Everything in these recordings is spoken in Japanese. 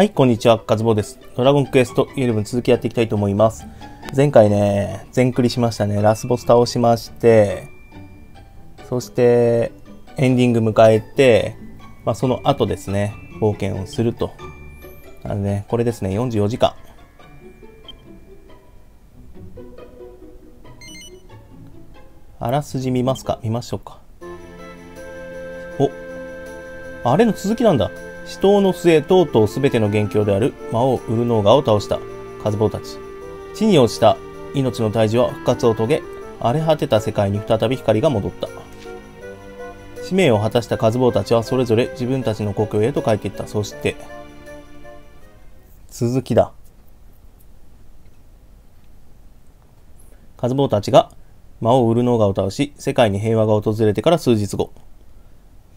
はい、こんにちは、カズボです。ドラゴンクエスト11続きやっていきたいと思います。前回ね、全クリしましたね。ラスボス倒しまして、そして、エンディング迎えて、まあ、その後ですね、冒険をすると。なのでね、これですね、44時間。あらすじ見ますか？見ましょうか。お、あれの続きなんだ。死闘の末、とうとう全ての元凶である魔王ウルノーガを倒したカズボウたち。地に落ちた命の退治は復活を遂げ、荒れ果てた世界に再び光が戻った。使命を果たしたカズボウたちはそれぞれ自分たちの故郷へと帰っていった。そして、続きだ。カズボウたちが魔王ウルノーガを倒し、世界に平和が訪れてから数日後。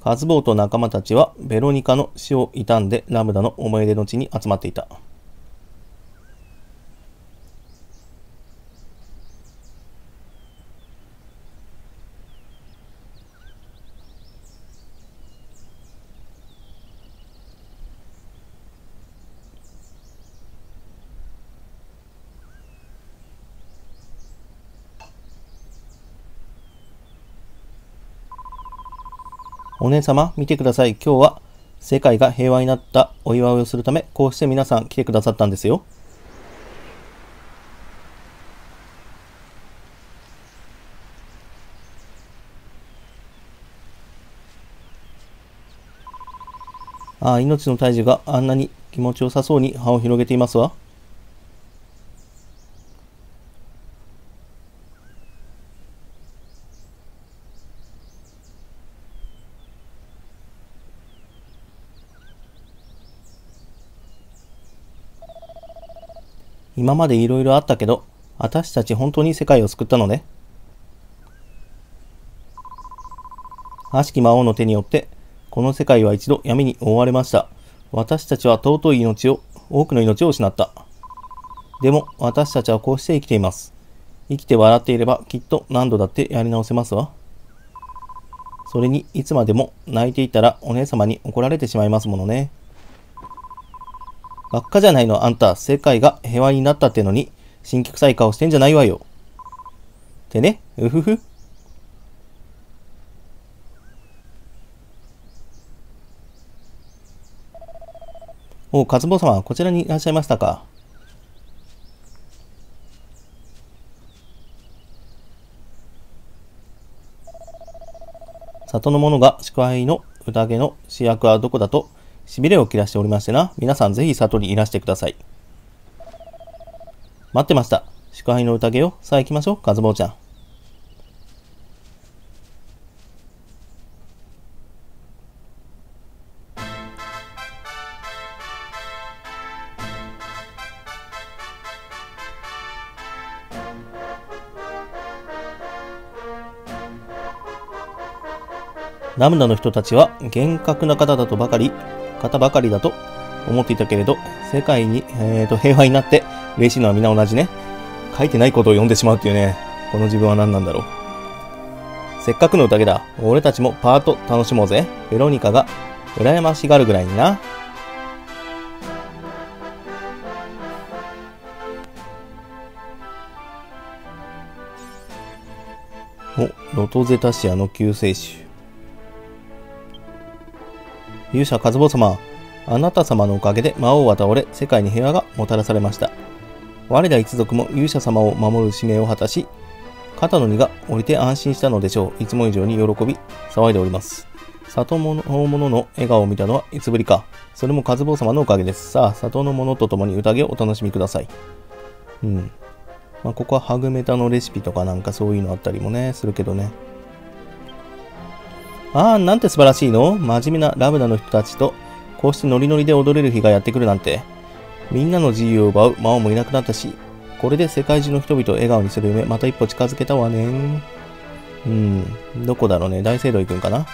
カズボーと仲間たちはベロニカの死を悼んでラムダの思い出の地に集まっていた。お姉様、見てください。今日は世界が平和になったお祝いをするため、こうして皆さん来てくださったんですよ。ああ、命の大樹があんなに気持ちよさそうに葉を広げていますわ。今までいろいろあったけど、私たち本当に世界を救ったのね。悪しき魔王の手によって、この世界は一度闇に覆われました。私たちは尊い命を、多くの命を失った。でも、私たちはこうして生きています。生きて笑っていれば、きっと何度だってやり直せますわ。それに、いつまでも泣いていたらお姉様に怒られてしまいますものね。ばっかじゃないの、あんた。世界が平和になったってのに、新規臭い顔してんじゃないわよ。ってね、うふふ。おう、カツボ様、こちらにいらっしゃいましたか。里の者が祝杯の宴の主役はどこだとしびれを切らしておりましてな。皆さんぜひ里にいらしてください。待ってました。祝杯の宴よ。さあ行きましょう、カズボウちゃん。ラムダの人たちは厳格な方だとばかり、方ばかりだと思っていたけれど、世界に、えー、と平和になって嬉しいのは皆同じね。書いてないことを読んでしまうっていうね、この自分は何なんだろう。せっかくの宴だ。俺たちもパート楽しもうぜ。ベロニカが羨ましがるぐらいにな。お、ロトゼタシアの救世主。勇者カズボ様、あなた様のおかげで魔王は倒れ、世界に平和がもたらされました。我ら一族も勇者様を守る使命を果たし、肩の荷が降りて安心したのでしょう。いつも以上に喜び、騒いでおります。里の者の笑顔を見たのはいつぶりか。それもカズボ様のおかげです。さあ、里の者と共に宴をお楽しみください。うん。まあ、ここはハグメタのレシピとかなんかそういうのあったりもね、するけどね。ああ、なんて素晴らしいの？真面目なラムダの人たちと、こうしてノリノリで踊れる日がやってくるなんて。みんなの自由を奪う魔王もいなくなったし、これで世界中の人々を笑顔にする夢、また一歩近づけたわね。うん、どこだろうね。大聖堂行くんかな？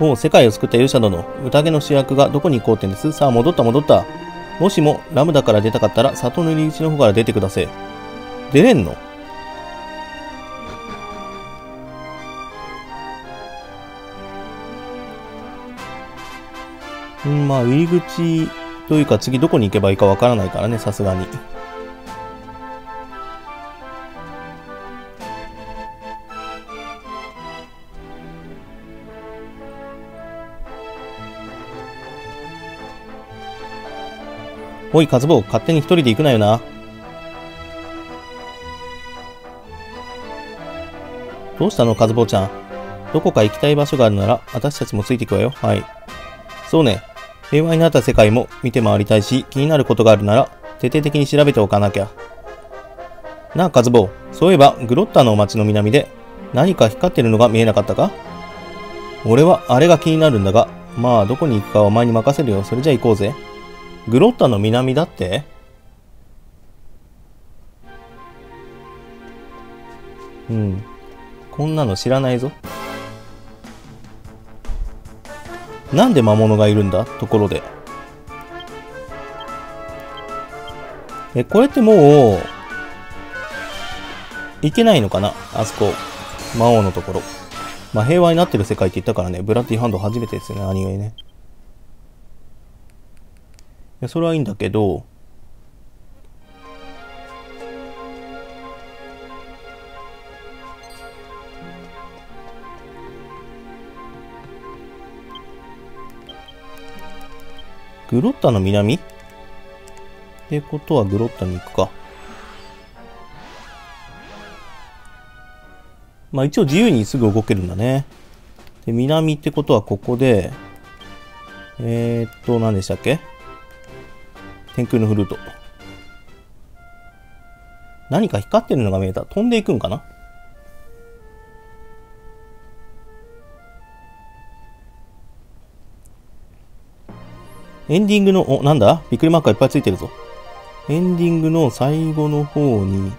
おう、世界を救った勇者殿。宴の主役がどこに行こうってんです？さあ、戻った戻った。もしもラムダから出たかったら里の入り口の方から出てください。出れんの？うん、まあ、入り口というか次どこに行けばいいかわからないからね、さすがに。おい、カズボウ、勝手に一人で行くなよな。どうしたの、カズボウちゃん。どこか行きたい場所があるなら、私たちもついていくわよ。はい。そうね。平和になった世界も見て回りたいし、気になることがあるなら、徹底的に調べておかなきゃ。なあ、カズボウ。そういえば、グロッタの街の南で、何か光ってるのが見えなかったか？俺はあれが気になるんだが、まあ、どこに行くかはお前に任せるよ。それじゃ行こうぜ。グロッタの南だって？うん。こんなの知らないぞ。なんで魔物がいるんだ？ところで。え、これってもう、いけないのかな？あそこ。魔王のところ。まあ、平和になってる世界って言ったからね、ブラッディハンド初めてですよね、アニメね。やそれはいいんだけどグロッタの南？ってことはグロッタに行くか。まあ一応自由にすぐ動けるんだね。で、南ってことはここで、えー、っと、何でしたっけ？天空のフルート。何か光ってるのが見えた。飛んでいくんかな？エンディングの、お、なんだ？びっくりマークがいっぱいついてるぞ。エンディングの最後の方に、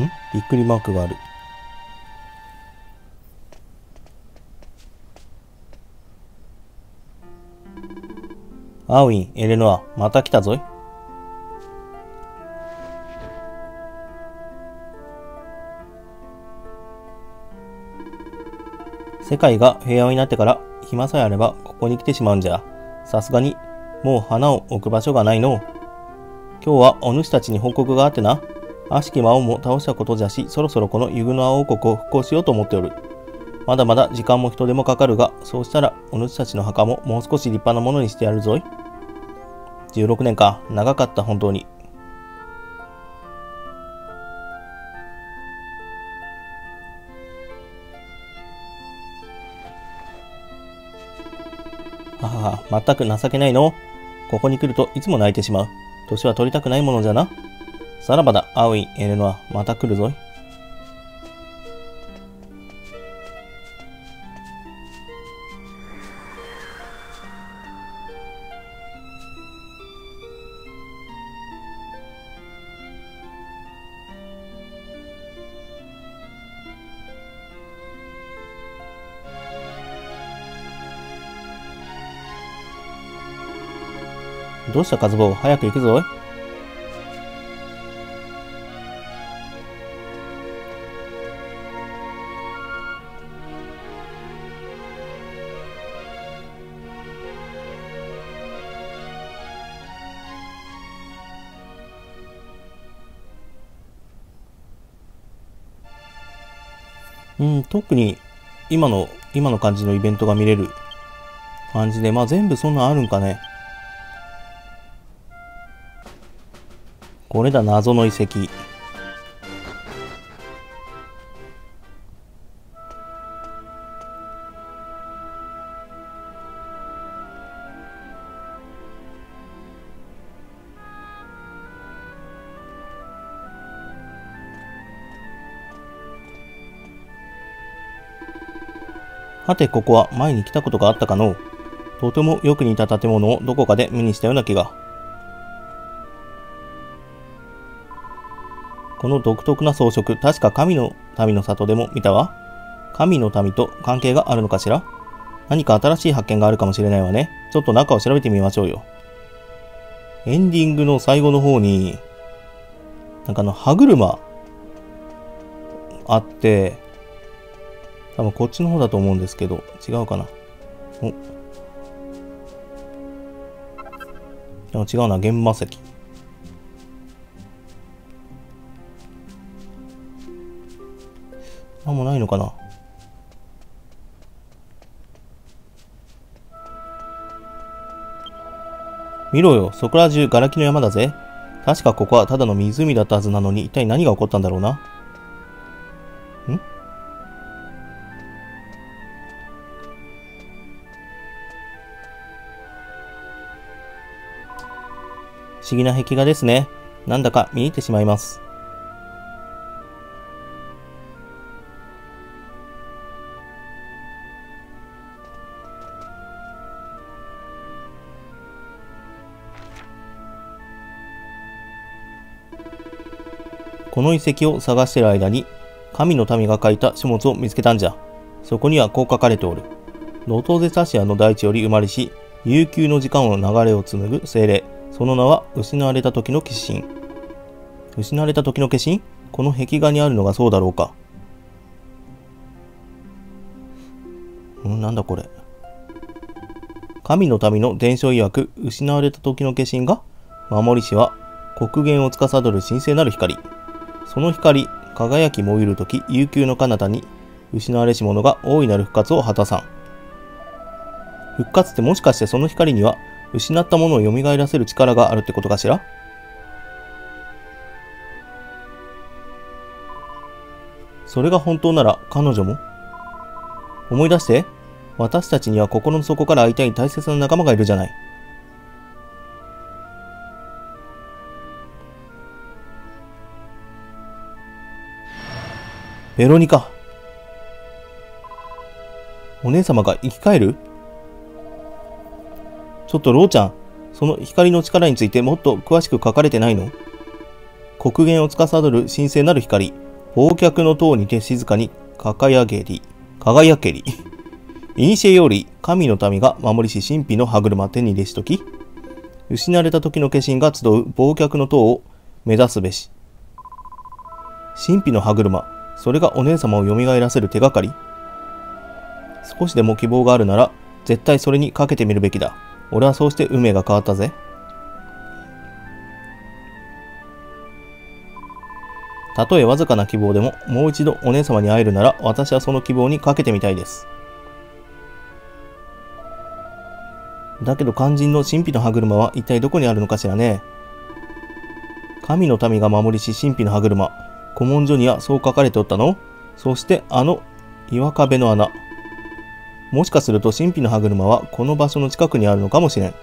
んびっくりマークがある。アウィン、エレノア、また来たぞい。世界が平和になってから暇さえあればここに来てしまうんじゃ。さすがに、もう花を置く場所がないの。今日はお主たちに報告があってな。悪しき魔王も倒したことじゃし、そろそろこのユグノア王国を復興しようと思っておる。まだまだ時間も人手もかかるが、そうしたらお主たちの墓ももう少し立派なものにしてやるぞい。16年か、長かった本当に。ははは、まったく情けないの。ここに来るといつも泣いてしまう。年は取りたくないものじゃな。さらばだ、アウイ、エレノア、また来るぞい。どうしたカズボウ早く行くぞい。うん、特に今の、今の感じのイベントが見れる感じで、まあ全部そんなあるんかね。これだ、謎の遺跡。はて、ここは前に来たことがあったかのとてもよく似た建物をどこかで目にしたような気が。この独特な装飾、確か神の民の里でも見たわ。神の民と関係があるのかしら何か新しい発見があるかもしれないわね。ちょっと中を調べてみましょうよ。エンディングの最後の方に、なんかあの、歯車、あって、多分こっちの方だと思うんですけど、違うかな？お。でも違うな、現場石。なんもないのかな？見ろよ、そこら中ガラキの山だぜ。確かここはただの湖だったはずなのに、一体何が起こったんだろうな？不思議な壁画ですね。なんだか見入ってしまいます。この遺跡を探している間に、神の民が書いた書物を見つけたんじゃ。そこにはこう書かれておる。ノトゼサシアの大地より生まれし、悠久の時間の流れを紡ぐ精霊。その名は失われた時の化身。失われた時の化身？この壁画にあるのがそうだろうか。んなんだこれ。神の民の伝承曰く、失われた時の化身が、守り師は、黒源を司る神聖なる光。その光、輝き燃ゆるとき、悠久の彼方に、失われし者が大いなる復活を果たさん。復活ってもしかしてその光には、失ったものを蘇らせる力があるってことかしら？それが本当なら彼女も？思い出して、私たちには心の底から会いたい大切な仲間がいるじゃない。ベロニカ。お姉様が生き返る？ちょっとローちゃん、その光の力についてもっと詳しく書かれてないの？黒源を司る神聖なる光、忘却の塔にて静かに輝けり、輝けり。いにしえより神の民が守りし神秘の歯車手に入れしとき、失われた時の化身が集う忘却の塔を目指すべし。神秘の歯車、それがお姉様を蘇らせる手がかり少しでも希望があるなら、絶対それにかけてみるべきだ。俺はそうして運命が変わったぜ。たとえわずかな希望でも、もう一度お姉様に会えるなら、私はその希望にかけてみたいです。だけど肝心の神秘の歯車は一体どこにあるのかしらね。神の民が守りし神秘の歯車。古文書にはそう書かれておったのそしてあの岩壁の穴。もしかすると神秘の歯車はこの場所の近くにあるのかもしれん。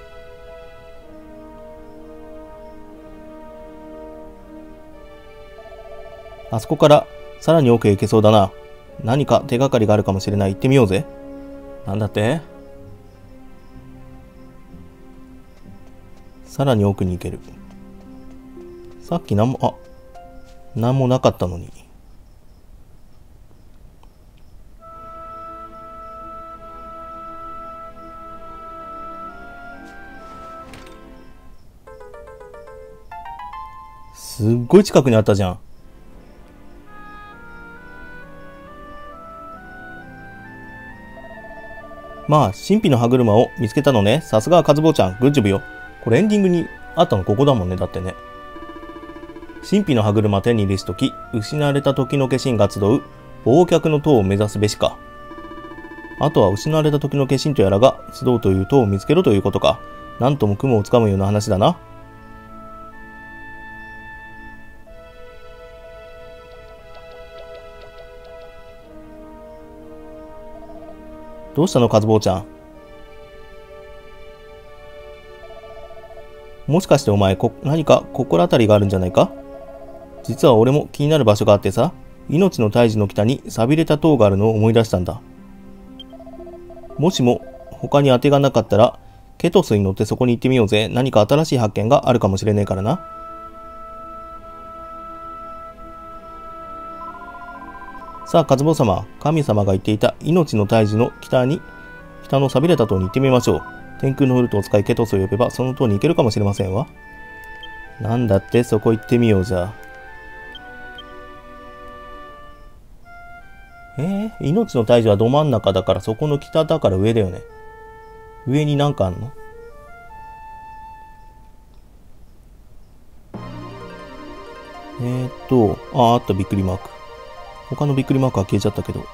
あそこからさらに奥へ行けそうだな。何か手がかりがあるかもしれない。行ってみようぜ。なんだって？さらに奥に行ける。さっき何も、あ、何もなかったのに。すっごい近くにあったじゃん。まあ、神秘の歯車を見つけたのね。さすがはカズボちゃん。グッジョブよ。これエンディングにあったのここだもんね。だってね。神秘の歯車手に入れしとき、失われた時の化身が集う、忘却の塔を目指すべしか。あとは失われた時の化身とやらが集うという塔を見つけろということか。なんとも雲をつかむような話だな。どうしたの、カズボーちゃん？もしかしてお前こ、何か心当たりがあるんじゃないか？実は俺も気になる場所があってさ、命の胎児の北に錆びれた塔があるのを思い出したんだ。もしも他に当てがなかったら、ケトスに乗ってそこに行ってみようぜ。何か新しい発見があるかもしれねえからな。さあ、カズボ様、神様が言っていた命の大樹の北に、北の錆びれた塔に行ってみましょう。天空のフルートを使いケトスを呼べば、その塔に行けるかもしれませんわ。なんだって、そこ行ってみようじゃ。えー、命の大樹はど真ん中だから、そこの北だから上だよね。上になんかあんの？えー、っと、あ、あった、びっくりマーク。他のびっくりマークは消えちゃったけど。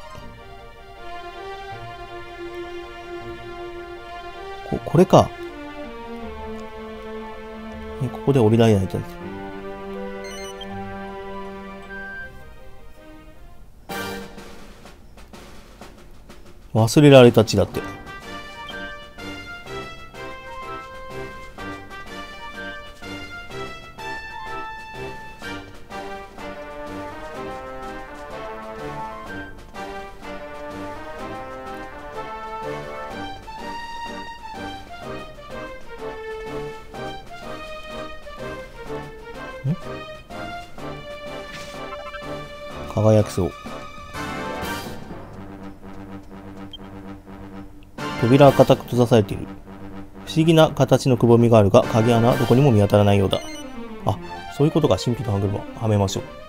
こ、これか。ここで降りられないと。忘れられた地だって。輝きそう。扉は固く閉ざされている。不思議な形のくぼみがあるが鍵穴はどこにも見当たらないようだ。あそういうことか。神秘の歯車はめましょう。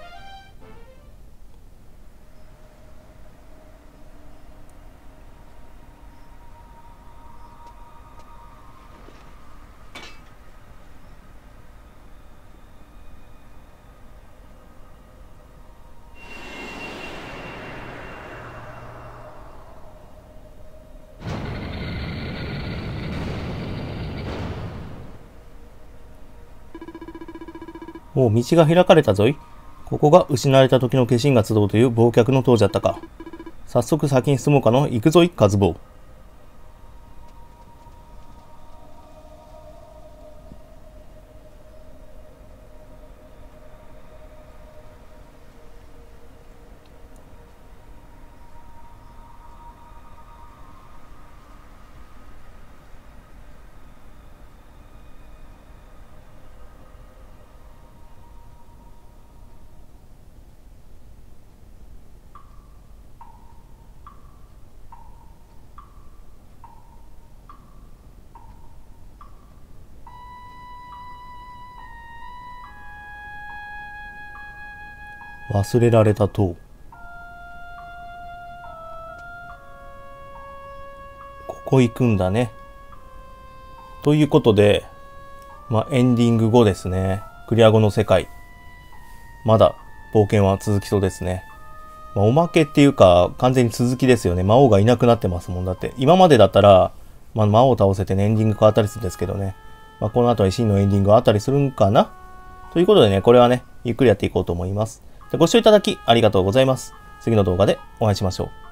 お、道が開かれたぞい。ここが失われた時の化身が集うという忘却の塔じゃったか。早速先に進もうかの。行くぞい、カズボウ。忘れられた塔。ここ行くんだね。ということでまあエンディング後ですね。クリア後の世界。まだ冒険は続きそうですね、まあ、おまけっていうか完全に続きですよね。魔王がいなくなってますもん。だって今までだったら、まあ、魔王を倒せて、ね、エンディング変わったりするんですけどね、まあ、この後は真のエンディングがあったりするんかな。ということでね、これはね、ゆっくりやっていこうと思います。ご視聴いただきありがとうございます。次の動画でお会いしましょう。